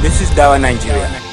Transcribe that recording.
This is Dawa Nigeria.